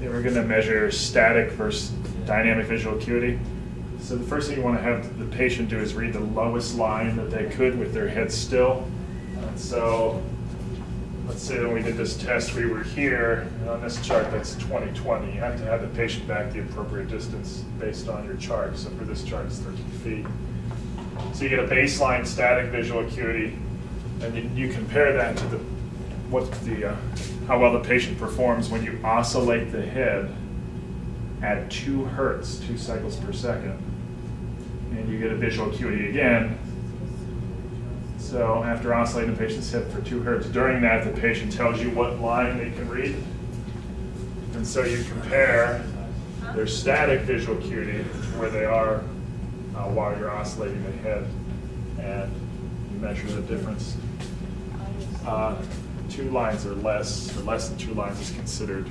Then we're gonna measure static versus dynamic visual acuity. So the first thing you wanna have the patient do is read the lowest line that they could with their head still. And so, let's say when we did this test, we were here, and on this chart, that's 20/20. You have to have the patient back the appropriate distance based on your chart. So for this chart, it's 13 feet. So you get a baseline static visual acuity, and then you compare that to the, what the, uh, how well the patient performs when you oscillate the head at two hertz, two cycles per second. And you get a visual acuity again. So after oscillating the patient's head for two hertz, during that, the patient tells you what line they can read. And so you compare their static visual acuity to where they are uh, while you're oscillating the head, and you measure the difference. Uh, Two lines or less, or less than two lines is considered